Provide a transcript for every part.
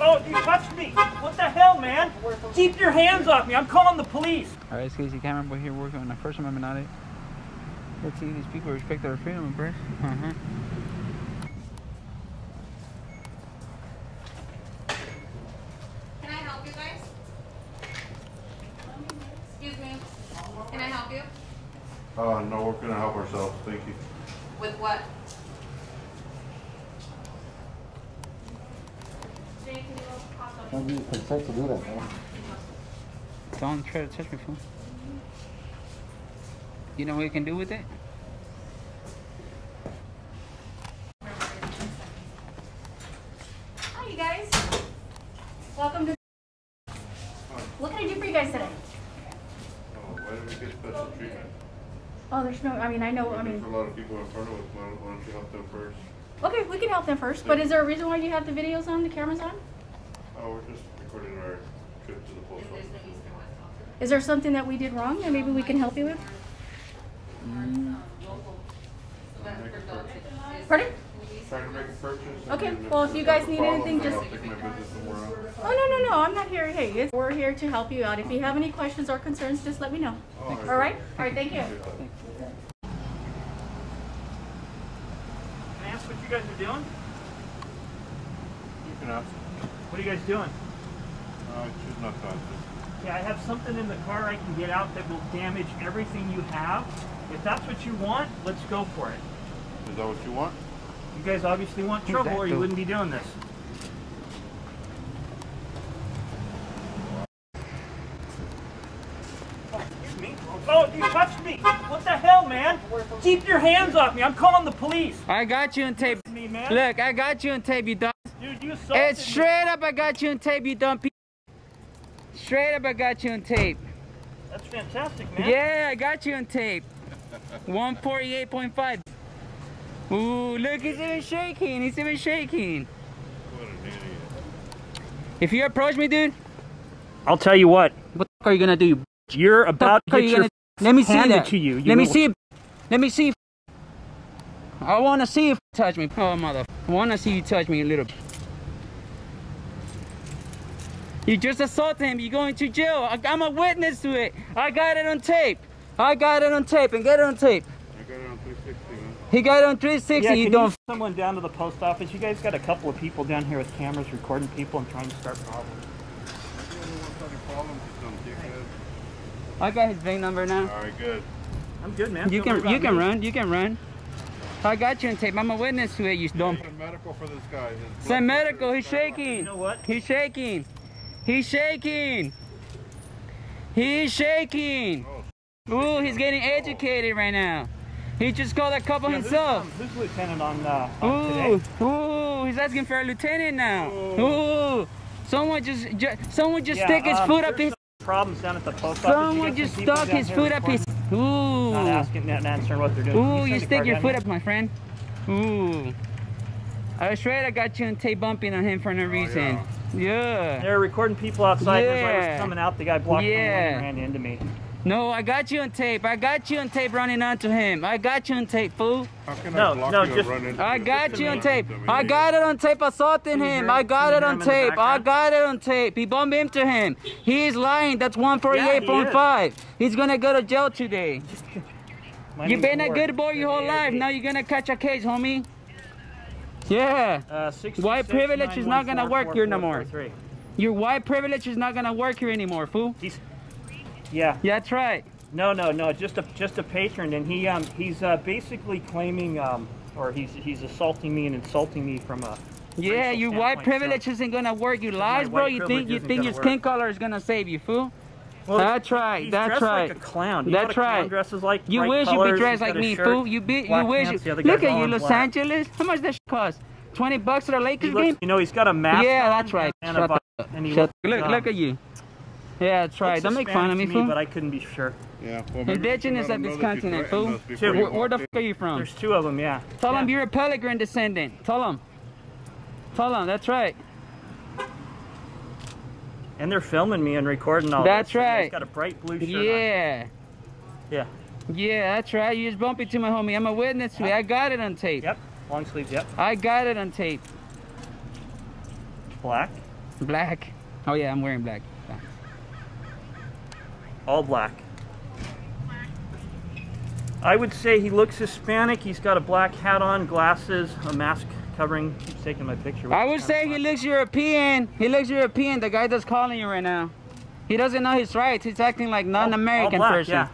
Oh, you touched me! What the hell, man? Keep your hands off me! I'm calling the police! Alright, it's KC CameraBoy here working on the First Amendment audit. Let's see these people respect our freedom of press. Uh-huh. Can I help you guys? Excuse me. Can I help you? Uh, no, we're gonna help ourselves, thank you. With what? Don't be to do that, man. Don't try to touch me, fool. You know what you can do with it? Hi, you guys. Welcome to. What can I do for you guys today? Oh, why did we get special treatment? Oh, there's no. I mean, I know. I There's mean, a lot of people in front of us, why don't, why don't you help them first? okay, we can help them first. But is there a reason why you have the videos on, the cameras on? Oh, we're just recording our trip to the post office. Is there something that we did wrong that maybe we can help you with? Make a purchase. Pardon? To make a purchase. Okay, well, if you guys need anything, just- I'll take my business somewhere else. Oh no no no! I'm not here. Hey, it's, we're here to help you out. If you have any questions or concerns, just let me know. All right. All right? All right. Thank you. Can I ask what you guys are doing? You can ask. What are you guys doing? Uh, I choose not to answer. Yeah, I have something in the car I can get out that will damage everything you have. If that's what you want, let's go for it. Is that what you want? You guys obviously want trouble or you wouldn't be doing this. Oh, excuse me. Oh, you touched me! What the hell, man? Keep your hands off me! I'm calling the police! I got you on tape. Me. Look, I got you on tape, you dumb. Dude, you assaulted It's me. straight up, I got you on tape, you dumb pe- Straight up, I got you on tape. That's fantastic, man. Yeah, I got you on tape. 148.5. Ooh, look, he's even shaking. He's even shaking. What an idiot. If you approach me, dude, I'll tell you what. what the fuck are you gonna do? you You're about to are get you your Let me see handed that. to you, you Let me little- see. Let me see. I wanna see if you touch me. Oh mother. I wanna see you touch me a little. You just assaulted him. You're going to jail. I, I'm a witness to it. I got it on tape. I got it on tape and get it on tape. I got it on 360, man. He got it on 360. Yeah, you can don't. you someone down to the post office? You guys got a couple of people down here with cameras recording people and trying to start problems. You're the one starting problems, you dumb dickhead. I got his VIN number now. All right, good. I'm good, man. You Don't can you about can me. run. You can run. I got you on tape. I'm a witness to it. You dumb. Send medical for this guy. His blood Send pressure medical. is He's shaking. You know what? He's shaking. He's shaking. He's shaking. Ooh, he's getting educated right now. He just called a couple Yeah, who's, himself. um, who's lieutenant on, uh, on? Ooh, ooh, he's asking for a lieutenant now. Ooh, someone just, ju- someone just Yeah, stick his um, foot up his. Problems down at the post office. Someone just stuck his foot up his. Ooh, Not asking and answering what they're doing. Ooh, send you stick your foot here? up, my friend. Ooh. I was straight. I got you on tape bumping on him for no reason. Yeah. They're recording people outside. and As I Yeah. was coming out, the guy blocked me and ran into me. No, I got you on tape. I got you on tape running onto him. I got you on tape, fool. How can No, I block no, you just- and run into I got Just you on tape. dummy I got it on tape assaulting him. hear I got it on him in the tape. I got it on tape. He bumped into him. He's lying. That's 148.5. He's gonna go to jail today. You've been a good boy your whole life. Now you're gonna catch a case, homie. Yeah. Uh, White privilege is not gonna work here no more. Your white privilege is not gonna work here anymore, fool. He's, yeah, Yeah, that's right. no, no, no, just a just a patron, and he um he's uh, basically claiming um or he's he's assaulting me and insulting me from a Yeah, your white privilege so- isn't gonna work. You lies, bro. You think you think your skin work. color is gonna save you, fool? Well, That's right, He's that's dressed right. like a clown. You That's what a clown right. Dresses like You wish you colors, be dressed like me, fool. You be, you wish. pants, the other Look at you, Los black. Angeles. How much does that cost? Twenty bucks at a Lakers looks, game? you know, he's got a mask. Yeah, on that's right. And Shut a, up. and he Shut. looks, Look, um, look at you. Yeah, that's right. looks Don't make fun of me, fool. But I couldn't be sure. Yeah, well, maybe you should Indigenous of this know that you continent, fool. Where, the fuck are you from? There's two of them, yeah. Tell yeah. him you're a Pelegrin descendant. Tell him. Tell him. That's right. And they're filming me and recording all That's this. right. He's got a bright blue shirt on. Yeah. Yeah. Yeah, that's right. You just bump into my homie. I'm a witness to it. I got it on tape. Yep. Long sleeves, yep. I got it on tape. Black. Black. Oh yeah, I'm wearing black. All black. I would say he looks Hispanic. He's got a black hat on, glasses, a mask covering. Keeps taking my picture. I would say he looks European. He looks European. The guy that's calling you right now. He doesn't know his rights. He's acting like oh, oh, non-American person. Yeah.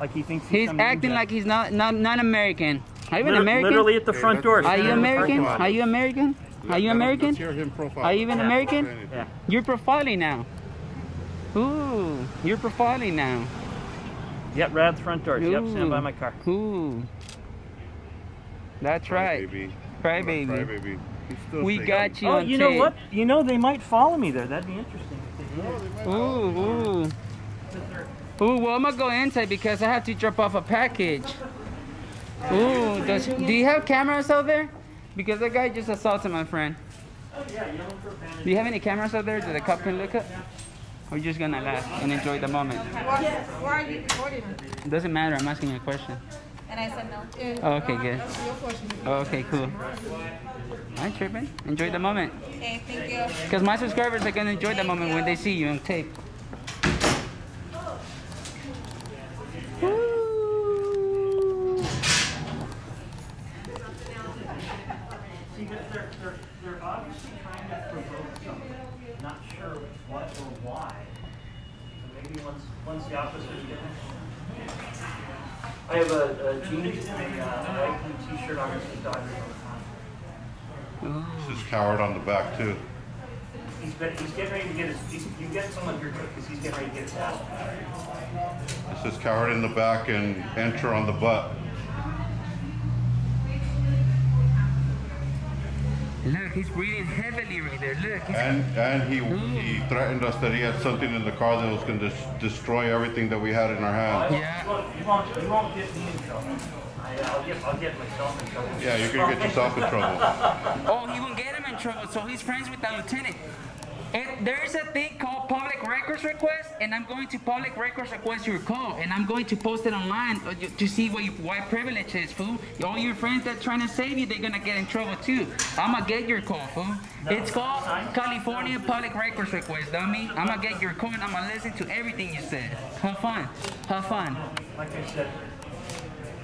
Like he thinks he's, He's acting like he's not not non-American. Are you even Liter- American? Literally at the front let's- door. Are you in American? Are you American? Are you Let- American? Let's hear him profile. Are you even Yeah. American? Yeah. You're profiling now. Ooh, you're profiling now. Yep, right at the front door. Yep, Ooh. stand by my car. Ooh. That's right. Baby. Cry baby. Cry baby. He's still We shaking. got you Oh, on you know what? You know they might follow me there. That'd be interesting. if they did. Ooh, ooh. Ooh, well, I'm gonna go inside because I have to drop off a package. Ooh, does, do you have cameras out there? Because that guy just assaulted my friend. Oh yeah, you know for Spanish. Do you have any cameras out there that the cop can look at? Or you just gonna laugh and enjoy the moment? Why, why are you recording? It doesn't matter, I'm asking you a question. And I said no. Oh, okay, good. Oh, okay, cool. Alright, tripping. Enjoy the moment. Okay, thank you. Because my subscribers are gonna enjoy the moment when they see you on tape. Woo. See, they're, they're, they're, they're obviously trying to provoke something. Not sure what or why. So maybe once once the officers get in. I have a, a jeans and a uh, white blue t-shirt on. This is Dodgers on the front. This is coward on the back too. He's, been, he's getting ready to get his. He's, you get someone here quick because he's getting ready to get his ass. This is coward in the back and enter on the butt. Look, he's breathing heavily right there. Look, he's And and he mm. he threatened us that he had something in the car that was going to destroy everything that we had in our hands. Yeah. You won't, you won't, get me in trouble. I'll get, I'll get myself in trouble. Yeah, you're gonna get yourself in trouble. Oh, he won't get him in trouble, so he's friends with the lieutenant. And there is a thing called public records request, and I'm going to public records request your call, and I'm going to post it online uh, to see what your white privilege is, fool. All your friends that trying to save you, they're gonna get in trouble too. I'ma get your call, fool. It's called California Public Records Request, dummy. I'ma get your call and I'ma listen to everything you said. Have fun. Have fun. Like I said,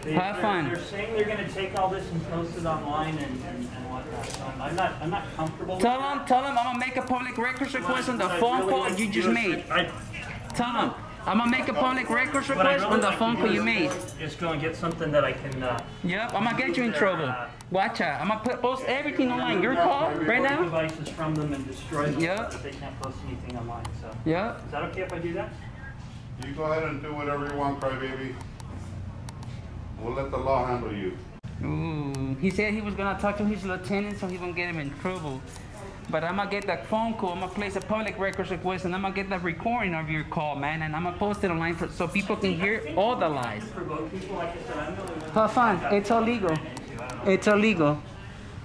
they, Have they're, fun. They're saying they're going to take all this and post it online and, and, and whatnot. So I'm, I'm not, I'm not comfortable. Tell with them, tell them I'm gonna make a public records request on the phone call you just made. I, Tell them I'm gonna make a public records request really on the like phone call you made. is- Is go and get something that I can. Uh, Yep, I'm gonna get you in trouble. Watch out. I'm gonna put, post everything online. Your call right record now? Devices from them and destroy them. Yeah. So they can't post anything online. So Yep. is that okay if I do that? You go ahead and do whatever you want, crybaby. We'll let the law handle you. Ooh, he said he was gonna talk to his lieutenant so he won't get him in trouble. But I'm gonna get that phone call. I'm gonna place a public records request and I'm gonna get the recording of your call, man. And I'm gonna post it online for, so people can hear all the lies. Provoke people like I said. I'm the only one. Have fun. It's illegal. It's illegal.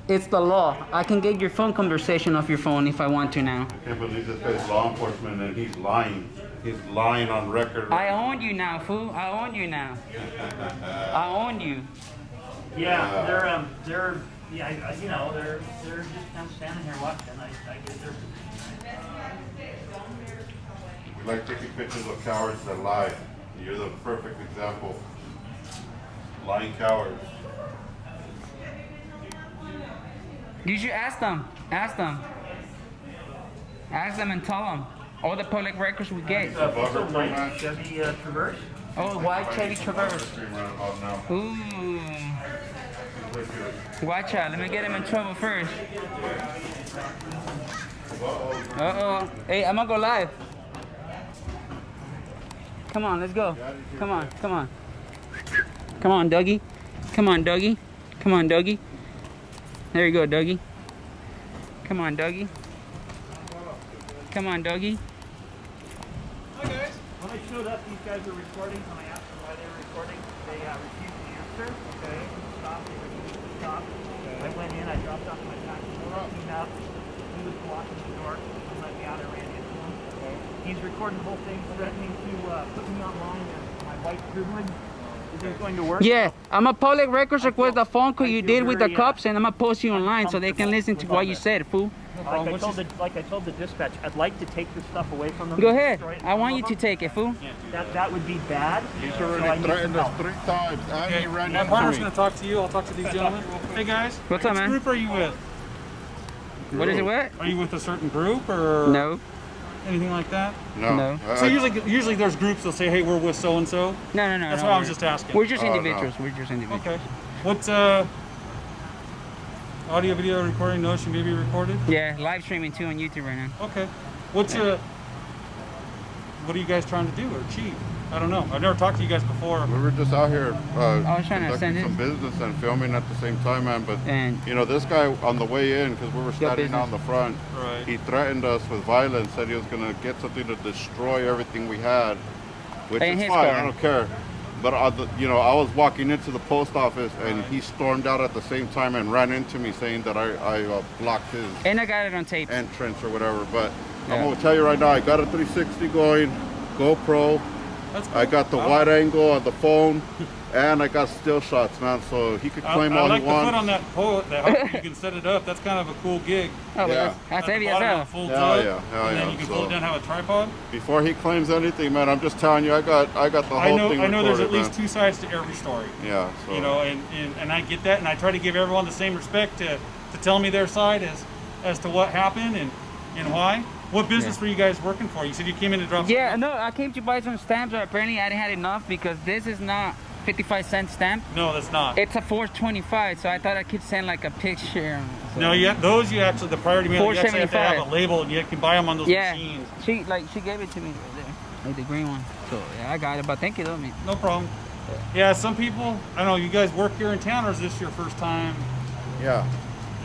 It's the law. I can get your phone conversation off your phone if I want to now. I can't believe this guy's law enforcement and he's lying. He's lying on record. I own you now, fool. I own you now. I own you. Yeah, they're um, they're yeah, I, I- you know, they're they're just kind of standing here watching. I, I get their We like taking pictures of cowards that lie. You're the perfect example. Lying cowards. You should ask them. Ask them. Ask them and tell them all the public records we get. uh, it's a white Chevy uh, Traverse. Oh, white Chevy Traverse. Stream right about now. Ooh. Watch out. Let me get him in trouble first. Uh-oh. Hey, I'm gonna go live. Come on, let's go. Come on, come on. Come on, Dougie. Come on, Dougie. Come on, Dougie. There you go, Dougie. Come on, Dougie. Come on, Dougie. Showed up, these guys were recording. When I asked them why they were recording, they uh, refused to answer. Okay. Stop. They refused to stop. I went in. I dropped off my package. Cleaned up. He was blocking the door. He let me out. I ran into him. He's recording the whole thing, threatening to uh, put me online as my white privilege isn't going to work. Yeah, I'm a public records request the phone call I you did with the uh, cops and I'm gonna post you online so they can listen to what you said, fool. Like. I told the like I told the dispatch, I'd like to take this stuff away from them. Go ahead. I want you of to take it, fool. That that would be bad. He's so I already need threatened us three times, and he ran My into partner's gonna talk to you. I'll talk to these gentlemen. Hey guys. What's up, Which man? group are you with? What is it, what? Are you with a certain group or No, anything like that? No. No. So usually, usually there's groups that say, "Hey, we're with so and so." no, no, no. That's no, why I was just asking. We're just Oh, no. individuals. We're just individuals. Okay. What's uh audio video recording notes you may be recorded? Yeah, live streaming too on YouTube right now. Okay. What's uh what are you guys trying to do or achieve? I don't know. I've never talked to you guys before. We were just out here uh, I was trying to conducting send it. some business and filming at the same time, man. But And you know, this guy on the way in, because we were standing on the front, Right. he threatened us with violence. Said he was gonna get something to destroy everything we had, which In is his fine. car. I don't care. But uh, the, you know, I was walking into the post office, and he stormed out at the same time and ran into me, saying that I, I uh, blocked his and I got it on tape. entrance or whatever. But I'm gonna tell you right now, I got a 360 going, GoPro. That's I got the Wow. wide angle on the phone, and I got still shots, man. So he could claim I all like he the wants. foot on that pole. That you can set it up. That's kind of a cool gig. Oh, Yeah. that's, that's At heavy as bottom, hell. it Hell up, yeah, hell and then you can So- fold it down, have a tripod. Before he claims anything, man, I'm just telling you, I got, I got the whole I know. thing I know. There's at recorded, least two sides to every story. Yeah. So. You know, and, and and I get that, and I try to give everyone the same respect to to tell me their side as as to what happened and and why. What business Yeah. were you guys working for? You said you came in to drop. Yeah, no, I came to buy some stamps, but apparently I didn't had enough because this is not 55 cent stamp. No, that's not. It's a 425, so I thought I could send like a picture. So- no, yeah, those you actually the priority mail. You actually have to have a label, and you can buy them on those Yeah, machines. she like she gave it to me right there, like the green one. So yeah, I got it. But thank you though, man. No problem. Yeah, some people. I don't know. You guys work here in town, or is this your first time? Yeah.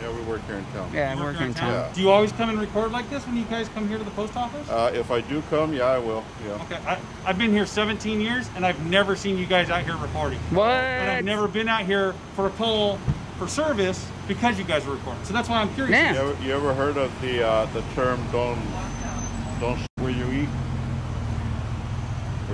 Yeah, we work here in town. Yeah, you I work work here in town. Yeah. Do you always come and record like this when you guys come here to the post office? Uh, if I do come, yeah, I will. Yeah. Okay, I, I've been here 17 years, and I've never seen you guys out here recording. What? And I've never been out here for a poll for service because you guys were recording. So that's why I'm curious. Yeah. You ever, you ever heard of the uh, the term "don't don't sh- where you eat"?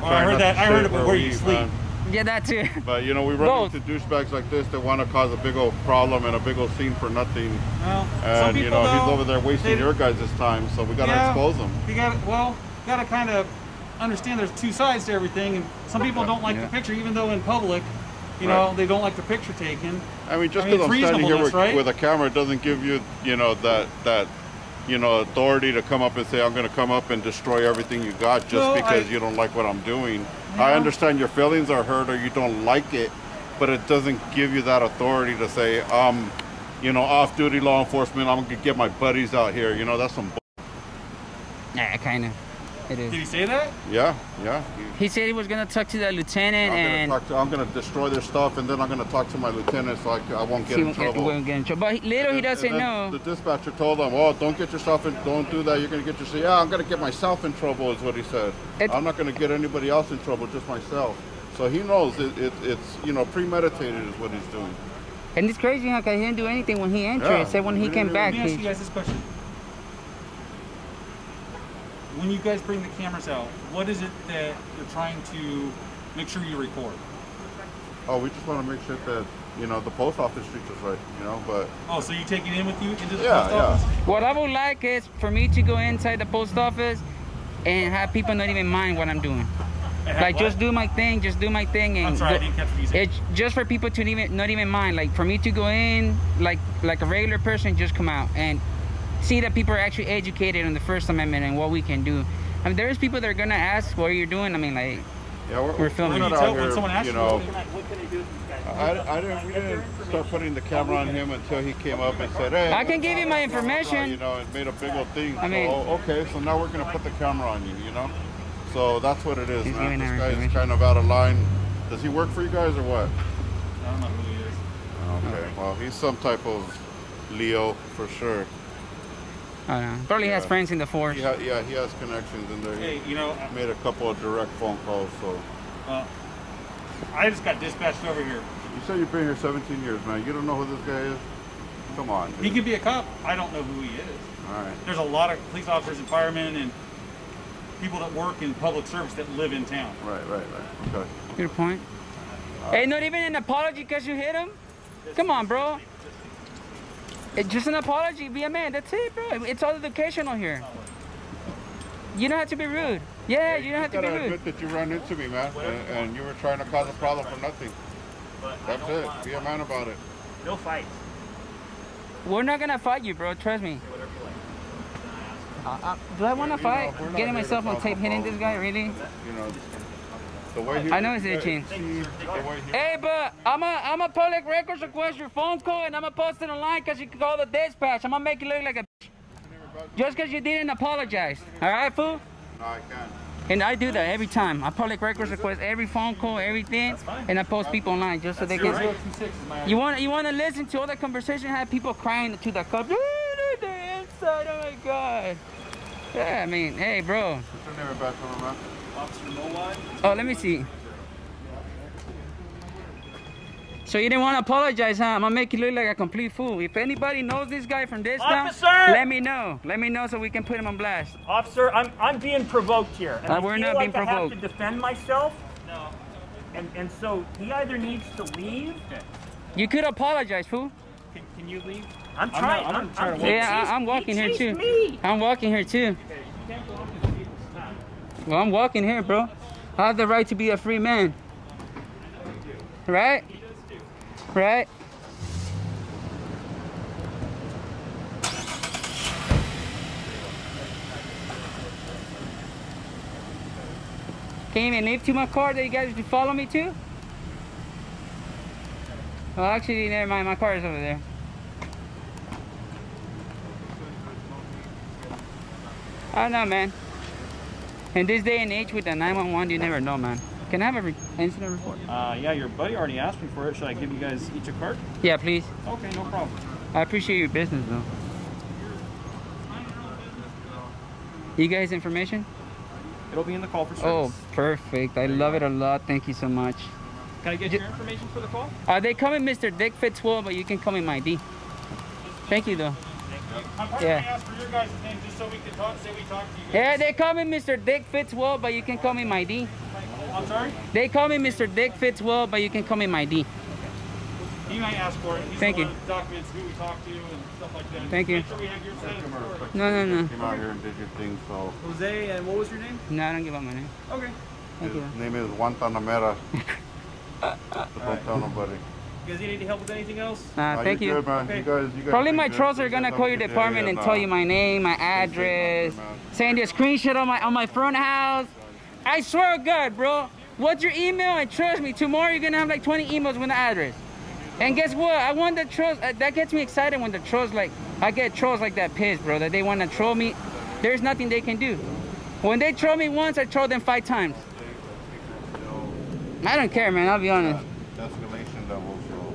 Oh, I heard that. I heard shit it, but where you we eat, sleep. man. Yeah, that too. But you know, we run Both. into douchebags like this that want to cause a big old problem and a big old scene for nothing. Well, some And you people, know, he's over there wasting they- your guys' time, so we gotta Yeah. expose him. You got to well, got to kind of understand there's two sides to everything, and some people don't like Yeah. the picture, even though in public, you Right. know, they don't like the picture taken. I mean, just I mean, because I'm standing here with, right? with a camera doesn't give you, you know, that that you know authority to come up and say I'm going to come up and destroy everything you got just No, because I- you don't like what I'm doing. I understand your feelings are hurt or you don't like it, but it doesn't give you that authority to say, um, you know, off-duty law enforcement. I'm to get my buddies out here. You know, that's some. Yeah, kind of. It Did is. he say that? Yeah, yeah. He said he was gonna talk to the lieutenant I'm and gonna, talk to, I'm gonna destroy their stuff, and then I'm gonna talk to my lieutenant so I, c- I won't get he in won't get, trouble. won't get in trouble. But he, little he then- doesn't and know. The dispatcher told him, "Oh, don't get yourself in. Don't do that. You're gonna get yourself. Yeah, I'm gonna get myself in trouble," is what he said. It- I'm not gonna get anybody else in trouble, just myself. So he knows it, it, it's you know premeditated is what he's doing. And it's crazy how 'cause he didn't do anything when he entered. Yeah, It said when he came back, Let me ask he, you guys this question. When you guys bring the cameras out, what is it that you're trying to make sure you record? Oh, we just want to make sure that you know the post office treats us right. You know, but Oh, so you take it in with you into the Yeah, post yeah. what I would like is for me to go inside the post office and have people not even mind what I'm doing. Like what? just do my thing, just do my thing, and I'm sorry, I go- didn't catch what it's just for people to even not even mind. Like for me to go in, like like a regular person, just come out and see that people are actually educated on the First Amendment and what we can do. I mean, there's people that are gonna ask what you're doing. I mean, like yeah, we're, We're filming. not When you out when here, someone asks you you know. what What can I, I do with these guys? I, I didn't, we didn't start putting the camera on him until he came up and said, "Hey." I can give you my information. You know, it made a big old thing. I mean- so, okay, so now we're gonna put the camera on you. You know, so that's what it is, He's man. This guy is kind of out of line. Does he work for you guys or what? I don't know who he is. Okay, well, he's some type of LEO for sure. I don't know. Probably has friends in the force. He yeah, he has connections in there. Hey, you know, He made a couple of direct phone calls. So uh, I just got dispatched over here. you say you've been here 17 years, man. You don't know who this guy is? Come on. He could be a cop. I don't know who he is. All right. There's a lot of police officers and firemen and people that work in public service that live in town. Right, right, right. Okay. Good point. Hey, not even an apology because you hit him? Come on, bro. It's just an apology, be a man. That's it, bro. It's all educational here. You don't have to be rude. Yeah, you don't have to be gotta rude. admit that you run into me, man, and, and you were trying to cause a problem for nothing. That's it. Be a man about it. No fights. We're not gonna fight you, bro. Trust me. Uh, uh, do I want to You know, fight? we're Getting myself on tape, hitting this guy, really? You know, the way he. I know it's hey, itching. see, the way he- Hey, but I'm a I'm a public records request your phone call and I'm gonna post it online because you can call the dispatch. I'm gonna make you look like a bitch. just because you didn't apologize. All right, fool? No, I can't. And I do that every time. I public records request every phone call, everything, and I post people online just so they can. Zero two six You want you want to listen to all that conversation? I Have people crying to the cup. The inside. Oh my god. Yeah, I mean, hey, bro. What's your name, Bachelor, man? Officer Mowai. Oh, let me see. So you didn't want to apologize, huh? I'm gonna make you look like a complete fool. If anybody knows this guy from this town, let me know. Let me know so we can put him on blast. Officer, I'm, I'm being provoked here. And Uh, I we're feel not like being I have to defend myself. No. And, and so he either needs to leave. You could apologize, fool. Can, can you leave? I'm trying. I'm I'm, not trying to he Yeah, chased- I, I'm walking he here too. Me. I'm walking here too. Well, I'm walking here, bro. I have the right to be a free man. Right? Right? You even leave to my car that you guys to follow me to? Well, actually, never mind. My car is over there. I don't know, man. In this day and age with the 911, you never know, man. Can I have a re- incident report? Uh, yeah, your buddy already asked me for it. Should I give you guys each a card? Yeah, please. Okay, no problem. I appreciate your business, though. You guys information? It'll be in the call for service. Oh, perfect. I love it a lot. Thank you so much. Can I get your information for the call? Uh, they call me Mr. Dick Fitzwell, but you can come in my D. Thank you, though. I'm probably Yeah. gonna ask for your guys' name just so we can talk, say we talked to you guys. Yeah, they call me Mr. Dick Fitzwell, but you can call me my D. I'm sorry? They call me Mr. Dick Fitzwell, but you can call me my D. He might ask for it. He's Thank the you. one that documents who we talked to and stuff like that. Thank you. Make sure we have your side of the story. No, no, no. Came out here and did your thing, so. Jose, and what was your name? No, I don't give up my name. Okay. Thank His you. name is Juan Tanamera. but don't tell nobody. You guys need any help with anything else? Uh, Nah, thank you're. Good, man. You guys, you guys Probably my trolls are gonna call your a good day, department and tell you my name, my address, send you a screenshot on my on my front house. I swear to God, bro. What's your email? And trust me, tomorrow you're gonna have like 20 emails with the address. And guess what? I want the trolls. Uh, that gets me excited when the trolls like I get trolls like that pissed, bro. That they want to troll me. There's nothing they can do. When they troll me once, I troll them five times. I don't care, man. I'll be honest.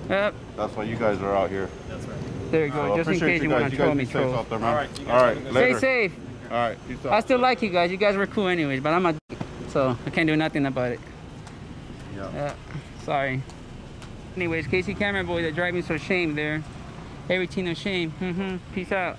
Escalation level, so Yep. that's why you guys are out here. There you So go. Just in appreciate case you guys. want to you troll me, safe troll. out there, man. All right, you guys All have a right, good Stay safe. All right, peace out. I still like you guys. You guys were cool anyways, but I'm a so I can't do nothing about it. Yeah. Yeah, sorry. Anyways, KC CameraBoy, the driving so shame there. Everything no shame. hmm Peace out.